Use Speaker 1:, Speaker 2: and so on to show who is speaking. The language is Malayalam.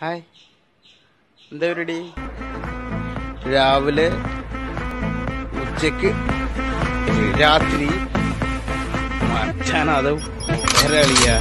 Speaker 1: ഹായ്. എന്താ പരിപാടി? രാവിലെ ഉച്ചയ്ക്ക് രാത്രി മച്ചാനത് വേറെ കളിയാ.